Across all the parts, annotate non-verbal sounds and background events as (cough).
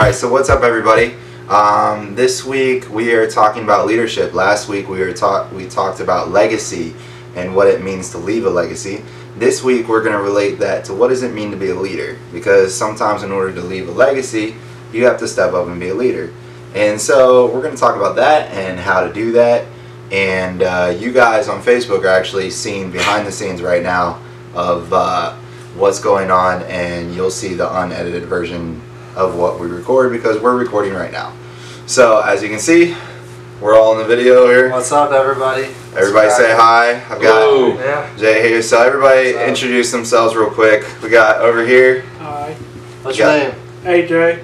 Alright, so what's up everybody? Um, this week we are talking about leadership. Last week we were talk we talked about legacy and what it means to leave a legacy. This week we're going to relate that to what does it mean to be a leader because sometimes in order to leave a legacy you have to step up and be a leader. And so we're going to talk about that and how to do that. And uh, you guys on Facebook are actually seeing behind the scenes right now of uh, what's going on and you'll see the unedited version of what we record because we're recording right now. So as you can see, we're all in the video here. What's up, everybody? Everybody say hi. I've got Hello. Yeah. Jay here. So everybody introduce themselves real quick. We got over here, Hi, What's your name? AJ.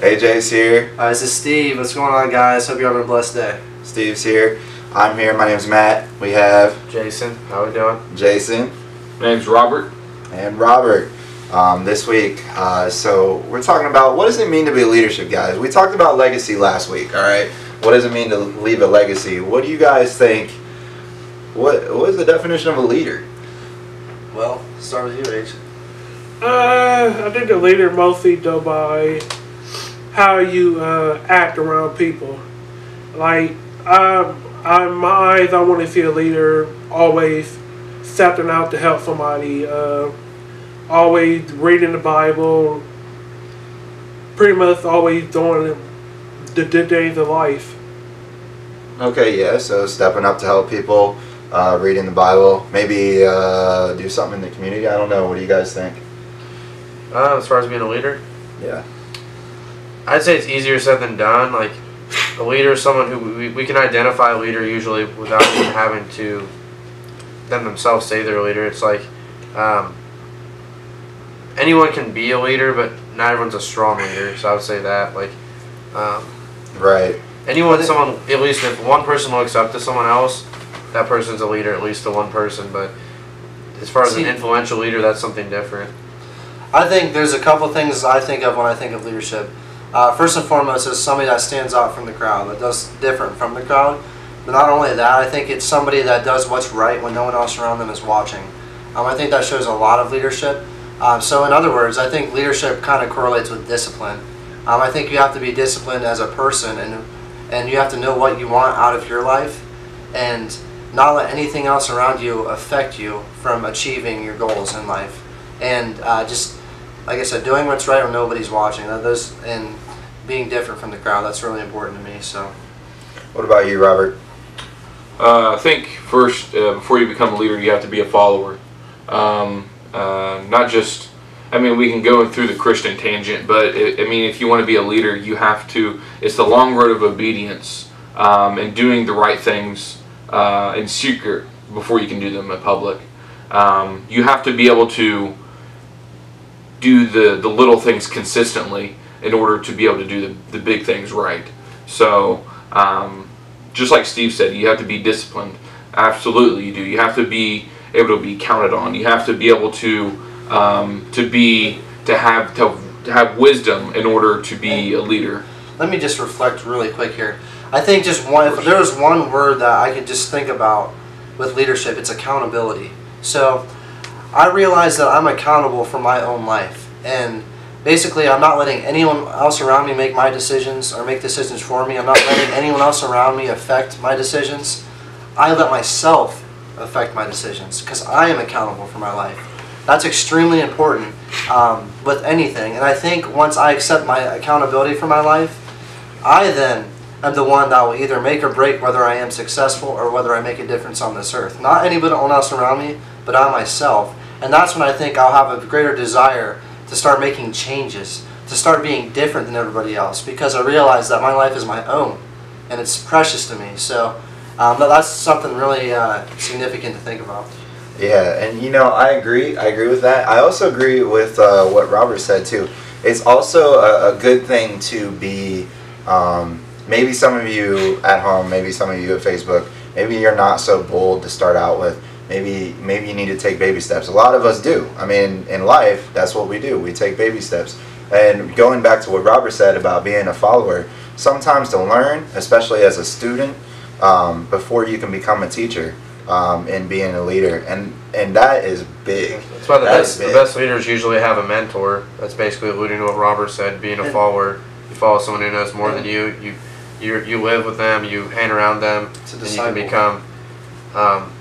AJ's (laughs) here, Uh, this is Steve. What's going on, guys? Hope you're having a blessed day. Steve's here, I'm here. My name's Matt. We have Jason, how are we doing? Jason My name's Robert. and Robert. Um, this week, uh, so we're talking about what does it mean to be a leadership, guys. We talked about legacy last week. All right, what does it mean to leave a legacy? What do you guys think? What What is the definition of a leader? Well, start with you, H. Uh, I think the leader mostly go by how you uh, act around people. Like, um, I, my eyes, I want to see a leader always stepping out to help somebody, uh, always reading the Bible, pretty much always doing the, the days of life. Okay, yeah. So stepping up to help people, uh, reading the Bible, maybe uh, do something in the community. I don't know. What do you guys think? Uh, as far as being a leader, Yeah. I'd say it's easier said than done. Like, a leader is someone who we, we can identify a leader usually without even having to them themselves say they're a leader. It's like um, anyone can be a leader, but not everyone's a strong leader. So I would say that like um, Right. anyone, someone at least if one person looks up to someone else, that person's a leader at least to one person. But as far as See- an influential leader, that's something different. I think there's a couple things I think of when I think of leadership. Uh, first and foremost is somebody that stands out from the crowd, that does different from the crowd. But not only that, I think it's somebody that does what's right when no one else around them is watching. Um, I think that shows a lot of leadership. Um, so, in other words, I think leadership kind of correlates with discipline. Um, I think you have to be disciplined as a person, and and you have to know what you want out of your life, and not let anything else around you affect you from achieving your goals in life. And uh, just like I said, doing what's right when nobody's watching. That those and being different from the crowd. That's really important to me. So. What about you, Robert? Uh, I think first, uh, before you become a leader, you have to be a follower. Um, uh, not just, I mean, we can go through the Christian tangent, but i I mean, if you want to be a leader, you have to, it's the long road of obedience um, and doing the right things uh, in secret before you can do them in public. Um, you have to be able to do the, the little things consistently in order to be able to do the, the big things right. So, um, just like Steve said, you have to be disciplined. Absolutely, you do. You have to be able to be counted on. You have to be able to um, to be to have to, to have wisdom in order to be a leader. Let me just reflect really quick here. I think just one. If there was one word that I could just think about with leadership, it's accountability. So, I realize that I'm accountable for my own life, and basically, I'm not letting anyone else around me make my decisions or make decisions for me. I'm not letting anyone else around me affect my decisions. I let myself affect my decisions because I am accountable for my life. That's extremely important um, with anything. And I think once I accept my accountability for my life, I then am the one that will either make or break whether I am successful or whether I make a difference on this earth. Not anybody else around me, but I myself. And that's when I think I'll have a greater desire to start making changes, to start being different than everybody else, because I realize that my life is my own and it's precious to me. So um, that- that's something really uh, significant to think about. Yeah, and you know, I agree. I agree with that. I also agree with uh, what Robert said too. It's also a, a good thing to be. Um, maybe some of you at home, maybe some of you at Facebook, maybe you're not so bold to start out with. Maybe maybe you need to take baby steps. A lot of us do. I mean, in life, that's what we do. We take baby steps. And going back to what Robert said about being a follower, sometimes to learn, especially as a student, um, before you can become a teacher um, and being a leader, and and that is big. That's why the That best, is the best leaders usually have a mentor. That's basically alluding to what Robert said, being a follower. you follow someone who knows more than you. You you you live with them. You hang around them, It's a and you can become um,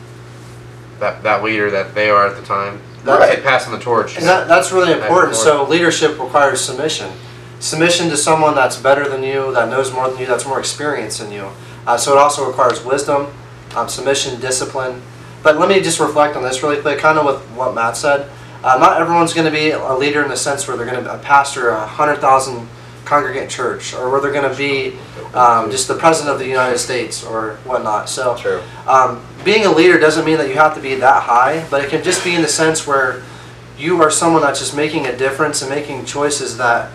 that that leader that they are at the time. That's- Right. Passing the torch. And that, that's really important. So leadership requires submission. Submission to someone that's better than you, that knows more than you, that's more experienced than you. Uh, so it also requires wisdom, um, submission, discipline. But let me just reflect on this really quick, kind of with what Matt said. Uh, not everyone's going to be a leader in the sense where they're going to pastor a hundred thousand congregant church, or where they're going to be um, just the president of the United States or whatnot. So True. um, being a leader doesn't mean that you have to be that high, but it can just be in the sense where you are someone that's just making a difference and making choices that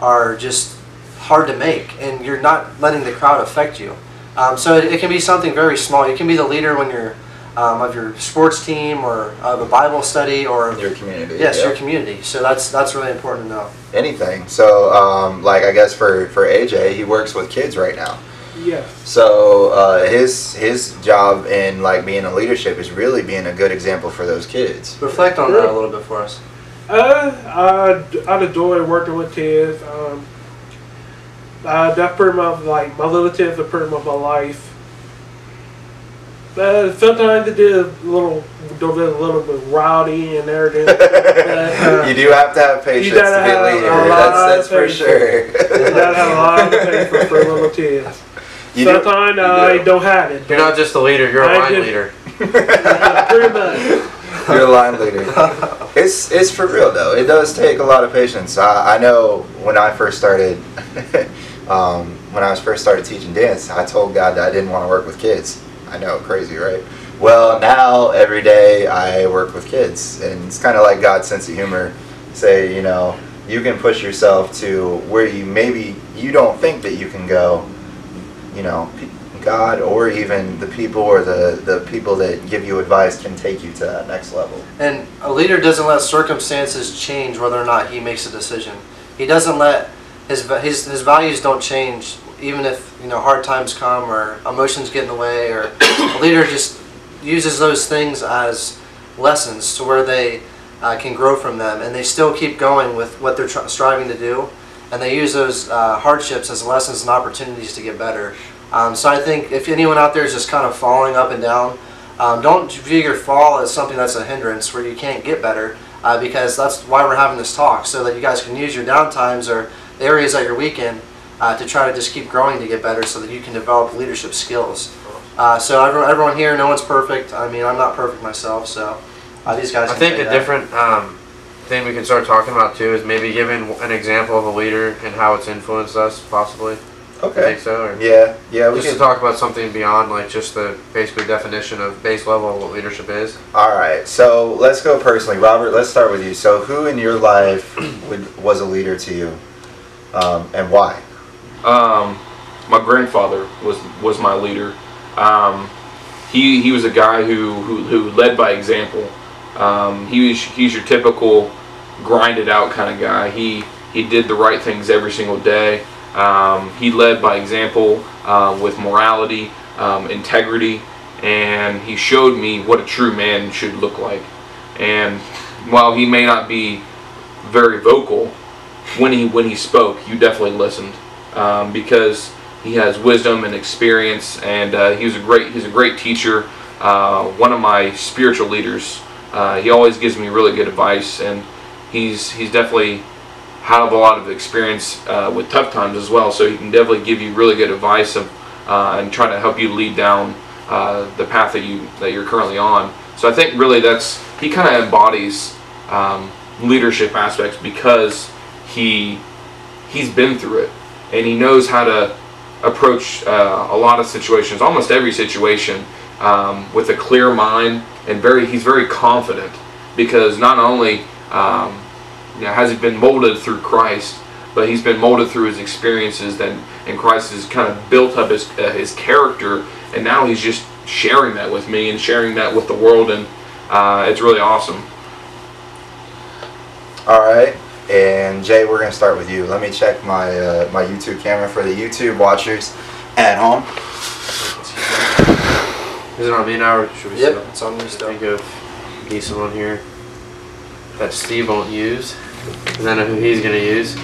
are just hard to make, and you're not letting the crowd affect you. Um, so it, it can be something very small. You can be the leader when you're um, of your sports team or of a Bible study or Your community. yes, yeah. your community. So that's that's really important to know. anything. So, um, like I guess for for AJ, he works with kids right now. Yes. So uh, his his job in like being a leadership is really being a good example for those kids. Reflect on that a little bit for us. Uh, I, I enjoy working with kids. Um, uh, that's pretty much like my little kids are pretty much my life. But sometimes they do a little, they're a little bit rowdy and everything. (laughs) you do have to have patience gotta to be a have leader. a lot That's that's of for sure. you gotta have a lot of patience for little kids. (laughs) You do- Sometimes you I do. don't have it. You're not just a leader. You're a I line did- leader. (laughs) pretty much. You're a line leader. It's it's for real though. It does take a lot of patience. I, I know when I first started, um, when I was first started teaching dance, I told God that I didn't want to work with kids. I know, crazy, right? Well, now every day I work with kids, and it's kind of like God's sense of humor. Say, you know, you can push yourself to where you maybe you don't think that you can go. You know, God or even the people or the the people that give you advice can take you to that next level. And a leader doesn't let circumstances change whether or not he makes a decision. He doesn't let his his his values don't change even if you know hard times come or emotions get in the way or a leader just uses those things as lessons to where they uh, can grow from them and they still keep going with what they're tr- striving to do and they use those uh, hardships as lessons and opportunities to get better. Um, so I think if anyone out there is just kind of falling up and down, um, don't view your fall as something that's a hindrance where you can't get better, uh, because that's why we're having this talk, so that you guys can use your downtimes or areas that you're weak in uh, to try to just keep growing to get better, so that you can develop leadership skills. Uh, so everyone, everyone here, no one's perfect. I mean, I'm not perfect myself, so uh, these guys. I can think say a that. different um, thing we can start talking about too is maybe giving an example of a leader and how it's influenced us, possibly. I Okay. think so. Or Yeah, yeah, we just to talk about something beyond like just the basically definition of base level of what leadership is. All right, so let's go personally, Robert. Let's start with you. So, who in your life would, was a leader to you, um, and why? Um, my grandfather was was my leader. Um, he he was a guy who who, who led by example. Um, he was he's your typical grinded out kind of guy. He he did the right things every single day. Um, he led by example uh, with morality, integrity, and he showed me what a true man should look like. And while he may not be very vocal, when he when he spoke, you definitely listened um, because he has wisdom and experience, and uh, he was a great he's a great teacher. Uh, one of my spiritual leaders. Uh, he always gives me really good advice, and he's he's definitely had a lot of experience uh, with tough times as well. So he can definitely give you really good advice of, uh, and try to help you lead down uh, the path that you that you're currently on. So I think really that's he kind of embodies um, leadership aspects because he he's been through it and he knows how to approach uh, a lot of situations, almost every situation, um, with a clear mind and very he's very confident because not only um, you know, has he been molded through Christ, but he's been molded through his experiences. That and Christ has kind of built up his uh, his character, and now he's just sharing that with me and sharing that with the world, and uh, it's really awesome. All right, and Jay, we're gonna start with you. Let me check my uh, my YouTube camera for the YouTube watchers at home. Is it on me now, or should we Yep, still it's on you still. think of get someone here that Steve won't use? Because I know who he's gonna use.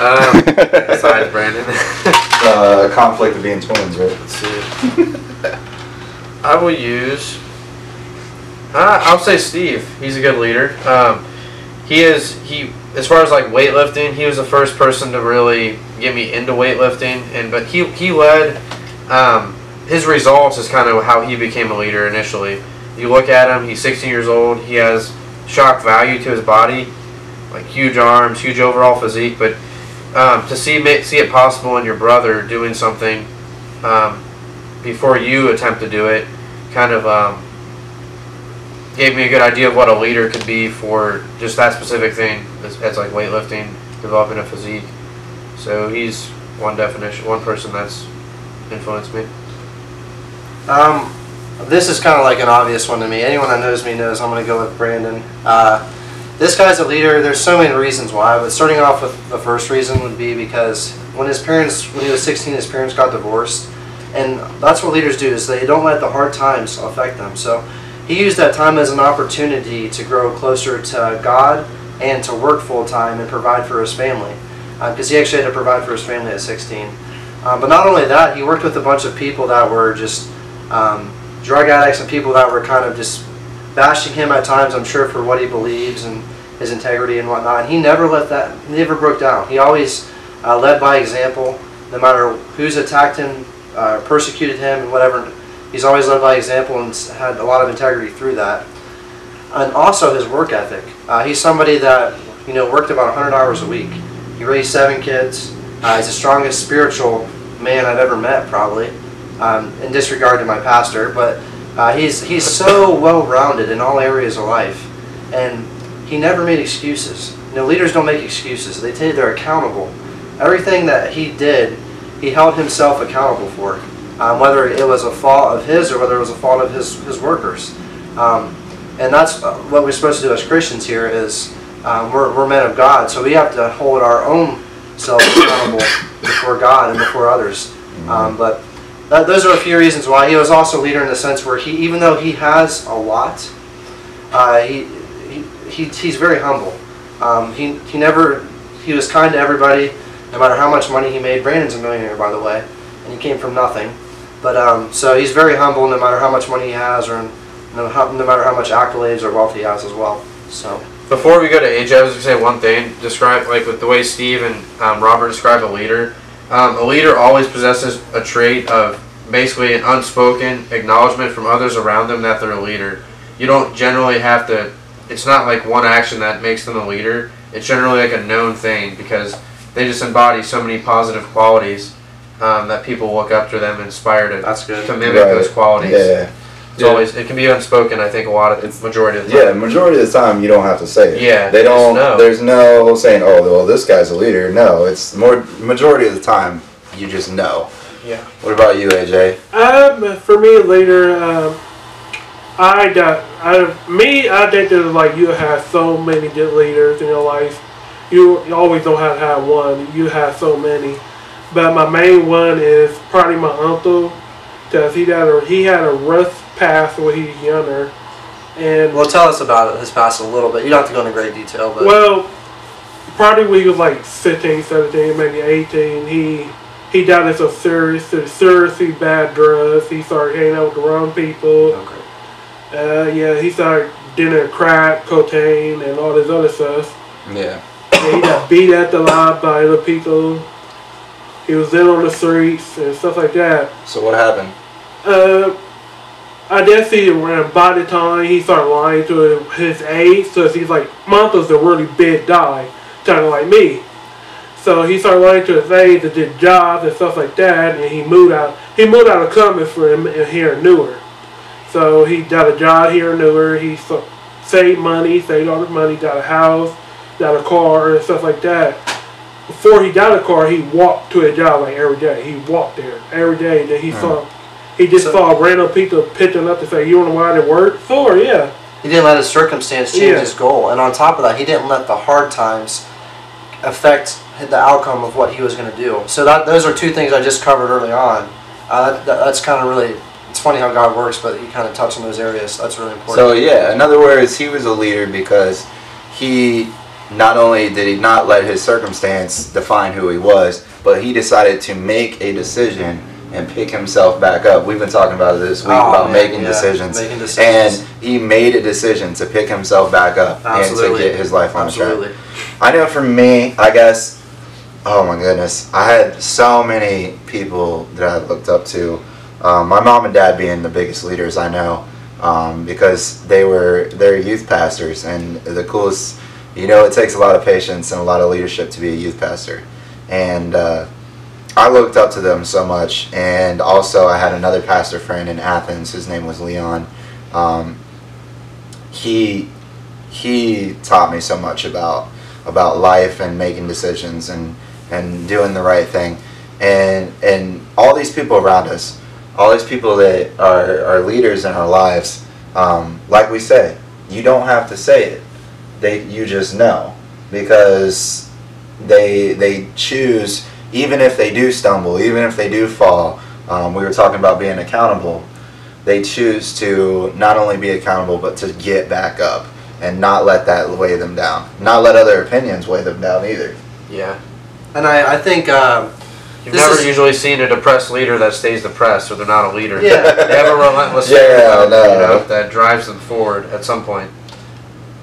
Um, besides Brandon. (laughs) uh, conflict of being twins, right? Let's see. I will use. Uh, I'll say Steve. He's a good leader. Um, he is he as far as like weightlifting. He was the first person to really get me into weightlifting, and but he he led. Um, his results is kind of how he became a leader initially. You look at him. He's 16 years old. He has shock value to his body, like huge arms, huge overall physique, but. Um, to see see it possible in your brother doing something um, before you attempt to do it kind of um, gave me a good idea of what a leader could be for just that specific thing as like weightlifting developing a physique so he's one definition one person that's influenced me Um, this is kind of like an obvious one to me. Anyone that knows me knows I'm going to go with Brandon. Uh, this guy's a leader. There's so many reasons why, but starting off with the first reason would be because when his parents, when he was 16, his parents got divorced, and that's what leaders do is they don't let the hard times affect them. So he used that time as an opportunity to grow closer to God and to work full time and provide for his family, because he actually had to provide for his family at 16. Um, but not only that, he worked with a bunch of people that were just um, drug addicts and people that were kind of just bashing him at times, I'm sure, for what he believes and his integrity and whatnot. And he never let that, never broke down. He always uh, led by example, no matter who's attacked him, uh, persecuted him, and whatever. He's always led by example and had a lot of integrity through that. And also his work ethic. Uh, he's somebody that you know worked about 100 hours a week. He raised seven kids. Uh, he's the strongest spiritual man I've ever met, probably, um, in disregard to my pastor. But uh, he's he's so well rounded in all areas of life, and he never made excuses. You know, leaders don't make excuses. They tell you they're accountable. Everything that he did, he held himself accountable for, um, whether it was a fault of his or whether it was a fault of his his workers. Um, and that's uh, what we're supposed to do as Christians here is um, we're, we're men of God, so we have to hold our own selves accountable before God and before others. Um, but that, those are a few reasons why he was also a leader in the sense where he, even though he has a lot, uh, he, he, he he's very humble. Um, he he never he was kind to everybody, no matter how much money he made. Brandon's a millionaire, by the way, and he came from nothing. But um, so he's very humble, no matter how much money he has, or no, no matter how much accolades or wealth he has as well. So Before we go to AJ, I was gonna say one thing. Describe like with the way Steve and um, Robert describe a leader. Um, a leader always possesses a trait of basically an unspoken acknowledgement from others around them that they're a leader. You don't generally have to. It's not like one action that makes them a leader. It's generally like a known thing because they just embody so many positive qualities um, that people look up to them, and inspire to that's good. to mimic those qualities. Yeah. It's always it can be unspoken. I think a lot of the majority of the time. Yeah, majority of the time you don't have to say it. Yeah, They don't. know. There's no saying, "Oh, well, this guy's a leader." No, it's more. Majority of the time, you just know. Yeah. What about you, AJ? Um, for me, later, um, I got, I, me, I think that like you have so many good leaders in your life. You, you always don't have to have one. You have so many, but my main one is probably my uncle, because he had a he had a rough past when he was younger, and Well, tell us about his past a little bit. You don't have to go into great detail, but well, probably when he was like 15, 17, maybe 18, he he died of some serious, seriously bad drugs. He started hanging out with the wrong people. okay. Uh, yeah, he started doing crack, cocaine, and all this other stuff. Yeah. And he got beat at the lot by other people. He was in on the streets and stuff like that. So what happened? Uh, I guess he around by the time he started lying to his age, so he's like, Monto's a really big guy, kind of like me. So he started lying to his age and did jobs and stuff like that, and he moved out. He moved out of Cummins for him here in Newark. So he got a job here in Newark. He saved money, saved all his money, got a house, got a car, and stuff like that. Before he got a car, he walked to a job like every day. He walked there every day. Then he saw, he just So- saw random people pitching up to say, "You want to why they work for?" Yeah, He didn't let his circumstance change Yeah. his goal, and on top of that, he didn't let the hard times affect the outcome of what he was going to do. So that those are two things I just covered early on. Uh, that, that- that's kind of really it's funny how God works, but he kind of touched on those areas. That's really important. So yeah, in other words, he was a leader because he not only did he not let his circumstance define who he was, but he decided to make a decision and pick himself back up. We've been talking about it this week Oh, about man, making yeah, decisions. making decisions. And he made a decision to pick himself back up and to get his life on track. I know for me, I guess, oh my goodness, I had so many people that I looked up to. Um, my mom and dad being the biggest leaders I know, um, because they were they're youth pastors, and the coolest. You know, it takes a lot of patience and a lot of leadership to be a youth pastor, and uh, I looked up to them so much. And also, I had another pastor friend in Athens. His name was Leon. Um, he he taught me so much about about life and making decisions and and doing the right thing and and all these people around us all these people that are, are leaders in our lives um, like we say you don't have to say it they you just know because they they choose even if they do stumble even if they do fall um, we were talking about being accountable they choose to not only be accountable but to get back up and not let that weigh them down not let other opinions weigh them down either Yeah. And I, I think um, You've This never is- usually seen a depressed leader that stays depressed, or they're not a leader. Yeah. (laughs) they have a relentless Yeah, spirit, I you know, that drives them forward at some point.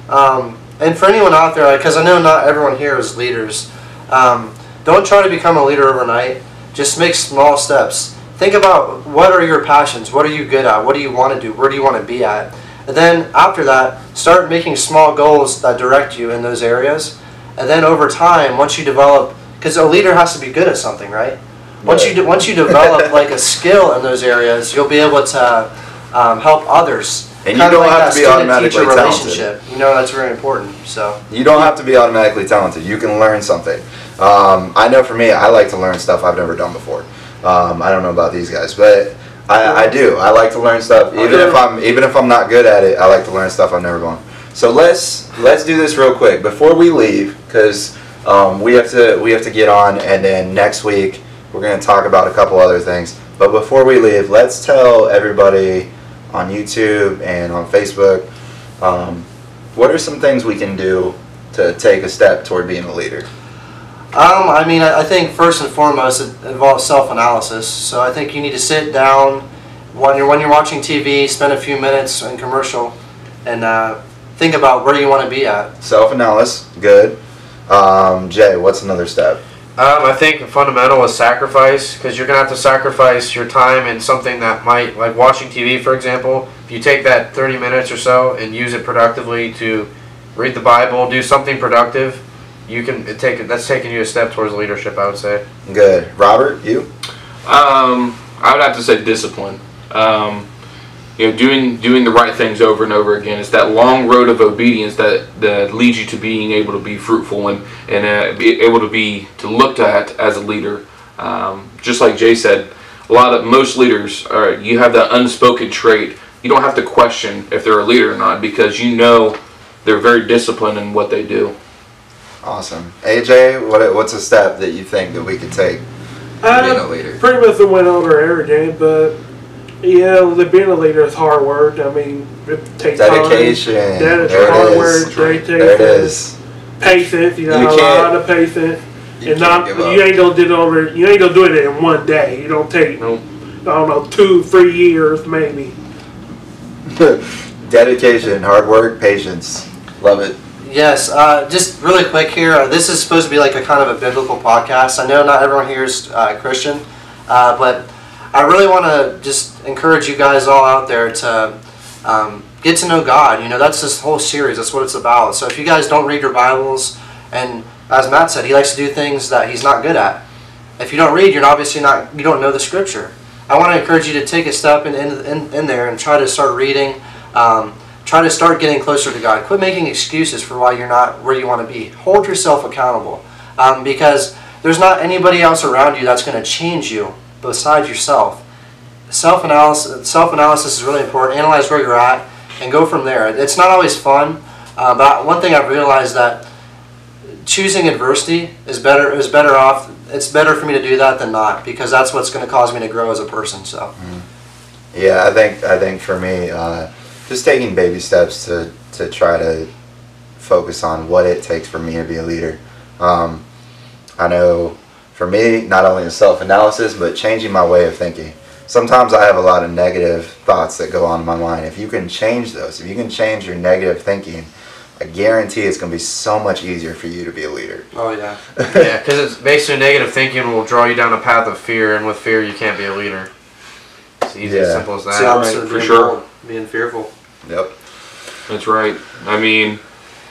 Um, and for anyone out there, because I know not everyone here is leaders, um, don't try to become a leader overnight. Just make small steps. Think about what are your passions? What are you good at? What do you want to do? Where do you want to be at? And then after that, start making small goals that direct you in those areas. And then over time, once you develop, because a leader has to be good at something, right? Once you once you develop like a skill in those areas, you'll be able to um, help others. And you don't like have to be automatically talented. You know that's very important. So You don't have to be automatically talented. You can learn something. Um, I know for me, I like to learn stuff I've never done before. Um, I don't know about these guys, but I, I do. I like to learn stuff, even if I'm even if I'm not good at it. I like to learn stuff I've never done. So let's let's do this real quick before we leave, because um, we have to we have to get on, and then next week we're going to talk about a couple other things. But before we leave, let's tell everybody on YouTube and on Facebook um, what are some things we can do to take a step toward being a leader. Um, I mean, I think first and foremost it involves self-analysis. So I think you need to sit down when you're when you're watching TV, spend a few minutes in commercial, and uh, think about where you want to be at. Self-analysis, good. Um, Jay, what's another step? Um, I think fundamental is sacrifice because you're gonna have to sacrifice your time in something that might, like watching TV, for example. If you take that 30 minutes or so and use it productively to read the Bible, do something productive, you can it take that's taking you a step towards leadership. I would say. Good. Robert, you? Um, I would have to say discipline. Um, you know, doing doing the right things over and over again. It's that long road of obedience that, that leads you to being able to be fruitful and and uh, be able to be to looked at as a leader. Um, just like Jay said, a lot of most leaders are you have that unspoken trait. You don't have to question if they're a leader or not because you know they're very disciplined in what they do. Awesome. AJ, what what's a step that you think that we could take to being a I leader? pretty much the went over everything, but yeah, the being a leader is hard work. I mean, it takes Dedication. time. That is There hard it work. is. Dedication. There it is. Patience. You know, You a lot of patience. You and can't not give up. you ain't gonna do it over. You ain't gonna do it in one day. You don't take. Nope. I don't know, two, three years maybe. (laughs) Dedication, hard work, patience. Love it. Yes, uh, just really quick here. Uh, this is supposed to be like a kind of a biblical podcast. I know not everyone here is uh, Christian, uh, but I really want to just encourage you guys all out there to um, get to know God. You know, that's this whole series. That's what it's about. So if you guys don't read your Bibles, and as Matt said, he likes to do things that he's not good at. If you don't read, you're obviously not. You don't know the Scripture. I want to encourage you to take a step in, in, in, there and try to start reading. Um, try to start getting closer to God. Quit making excuses for why you're not where you want to be. Hold yourself accountable um, because there's not anybody else around you that's going to change you besides yourself. Self analysis self analysis is really important. Analyze where you're at and go from there. It's not always fun, uh, but one thing I've realized that choosing adversity is better is better off. It's better for me to do that than not because that's what's going to cause me to grow as a person. So. Yeah, I think I think for me, uh, just taking baby steps to to try to focus on what it takes for me to be a leader. Um, I know for me, not only in self analysis, but changing my way of thinking. Sometimes I have a lot of negative thoughts that go on in my mind. If you can change those, if you can change your negative thinking, I guarantee it's going to be so much easier for you to be a leader. Oh yeah. (laughs) yeah, because it's basically negative thinking will draw you down a path of fear, and with fear you can't be a leader. It's easy, Yeah. as simple as that. the opposite for being sure. bold, being fearful. Yep. That's right. I mean,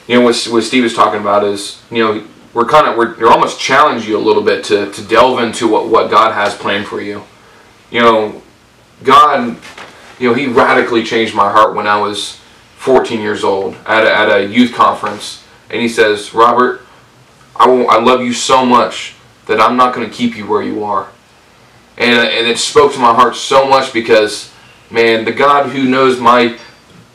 you know what what Steve was talking about is you know we're kind of we're, we're almost challenge you a little bit to, to delve into what, what God has planned for you. You know, God, you know, He radically changed my heart when I was 14 years old at a, at a youth conference, and He says, Robert, I will, I love you so much that I'm not going to keep you where you are. And and it spoke to my heart so much because, man, the God who knows my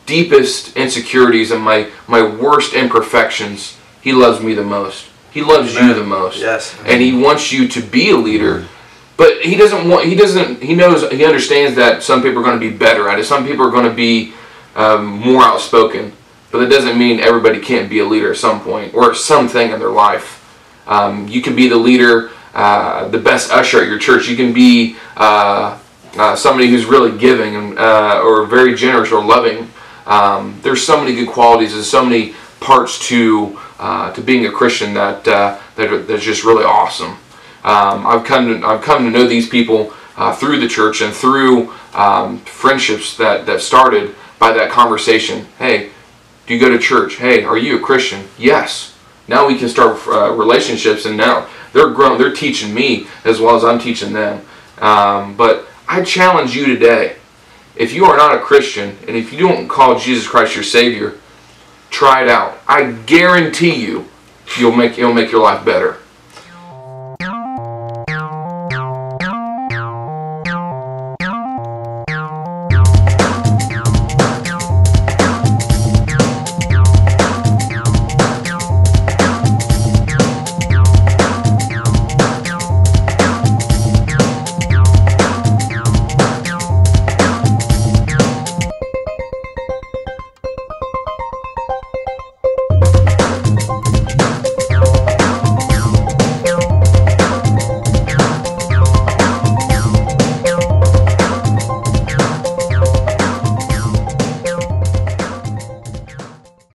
deepest insecurities and my, my worst imperfections, He loves me the most. He loves you the most. Yes. And He wants you to be a leader. But he doesn't want. He doesn't. He knows. He understands that some people are going to be better at it. Some people are going to be um, more outspoken. But that doesn't mean everybody can't be a leader at some point or something in their life. Um, you can be the leader, uh, the best usher at your church. You can be uh, uh, somebody who's really giving and uh, or very generous or loving. Um, there's so many good qualities. There's so many parts to uh, to being a Christian that uh, that that's just really awesome. Um, I've come to I've come to know these people uh, through the church and through um, friendships that that started by that conversation. Hey, do you go to church? Hey, are you a Christian? Yes. Now we can start uh, relationships, and now they're grown. They're teaching me as well as I'm teaching them. Um, but I challenge you today: if you are not a Christian, and if you don't call Jesus Christ your Savior, try it out. I guarantee you, you'll make you'll make your life better.